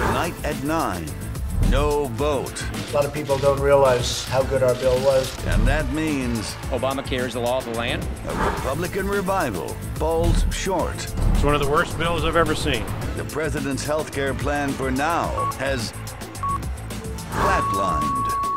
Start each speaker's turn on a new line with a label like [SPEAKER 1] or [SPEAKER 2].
[SPEAKER 1] Tonight at 9. No vote.
[SPEAKER 2] A lot of people don't realize how good our bill was.
[SPEAKER 1] And that means
[SPEAKER 3] Obamacare is the law of the land.
[SPEAKER 1] a Republican revival falls short.
[SPEAKER 4] It's one of the worst bills I've ever seen.
[SPEAKER 1] The president's health care plan for now has flatlined.